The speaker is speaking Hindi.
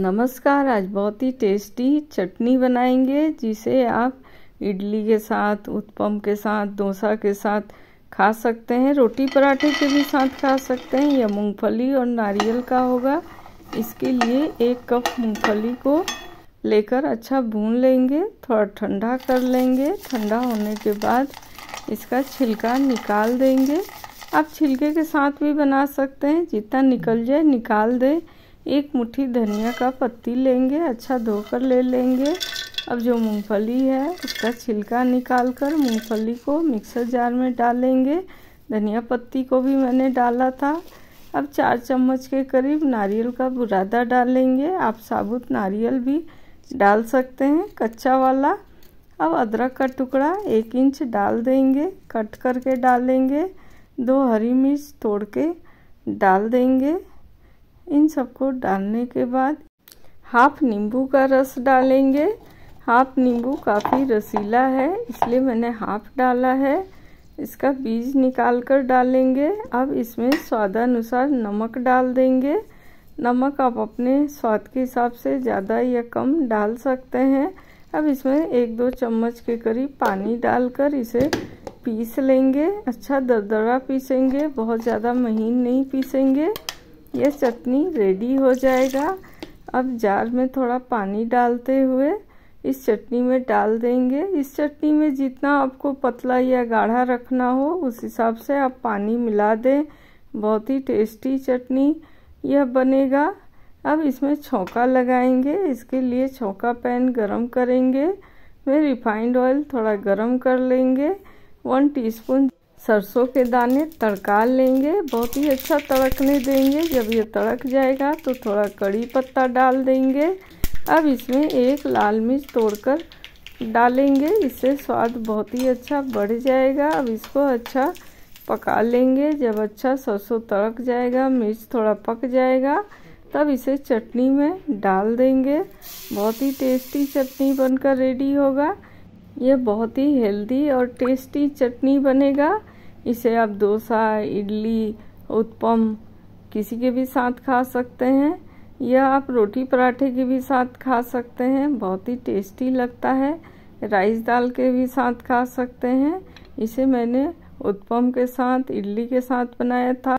नमस्कार, आज बहुत ही टेस्टी चटनी बनाएँगे, जिसे आप इडली के साथ, उत्पम के साथ, डोसा के साथ खा सकते हैं। रोटी पराठे के भी साथ खा सकते हैं। यह मूंगफली और नारियल का होगा। इसके लिए एक कप मूंगफली को लेकर अच्छा भून लेंगे, थोड़ा ठंडा कर लेंगे। ठंडा होने के बाद इसका छिलका निकाल देंगे। आप छिलके के साथ भी बना सकते हैं। जितना निकल जाए, निकाल दें। एक मुट्ठी धनिया का पत्ती लेंगे अच्छा धोकर ले लेंगे। अब जो मूंगफली है, उसका छिलका निकाल कर मूंगफली को मिक्सर जार में डालेंगे। धनिया पत्ती को भी मैंने डाला था। अब चार चम्मच के करीब नारियल का बुरादा डालेंगे। आप साबुत नारियल भी डाल सकते हैं, कच्चा वाला। अब अदरक का टुकड़ा एक इंच डाल देंगे, कट करके डालेंगे। दो हरी मिर्च तोड़ के डाल देंगे। इन सबको डालने के बाद हाफ़ नींबू का रस डालेंगे। हाफ़ नींबू काफ़ी रसीला है, इसलिए मैंने हाफ़ डाला है। इसका बीज निकाल कर डालेंगे। अब इसमें स्वादानुसार नमक डाल देंगे। नमक आप अपने स्वाद के हिसाब से ज़्यादा या कम डाल सकते हैं। अब इसमें एक दो चम्मच के करीब पानी डालकर इसे पीस लेंगे। अच्छा दरदरा पीसेंगे, बहुत ज़्यादा महीन नहीं पीसेंगे। ये चटनी रेडी हो जाएगा। अब जार में थोड़ा पानी डालते हुए इस चटनी में डाल देंगे। इस चटनी में जितना आपको पतला या गाढ़ा रखना हो, उस हिसाब से आप पानी मिला दें। बहुत ही टेस्टी चटनी यह बनेगा। अब इसमें छौका लगाएँगे। इसके लिए छौका पैन गरम करेंगे। फिर रिफाइंड ऑयल थोड़ा गरम कर लेंगे। वन टीस्पून सरसों के दाने तड़का लेंगे, बहुत ही अच्छा तड़कने देंगे। जब ये तड़क जाएगा तो थोड़ा कड़ी पत्ता डाल देंगे। अब इसमें एक लाल मिर्च तोड़कर डालेंगे। इससे स्वाद बहुत ही अच्छा बढ़ जाएगा। अब इसको अच्छा पका लेंगे। जब अच्छा सरसों तड़क जाएगा, मिर्च थोड़ा पक जाएगा, तब इसे चटनी में डाल देंगे। बहुत ही टेस्टी चटनी बनकर रेडी होगा। ये बहुत ही हेल्दी और टेस्टी चटनी बनेगा। इसे आप डोसा, इडली, उत्पम किसी के भी साथ खा सकते हैं, या आप रोटी पराठे के भी साथ खा सकते हैं, बहुत ही टेस्टी लगता है। राइस दाल के भी साथ खा सकते हैं। इसे मैंने उत्पम के साथ, इडली के साथ बनाया था।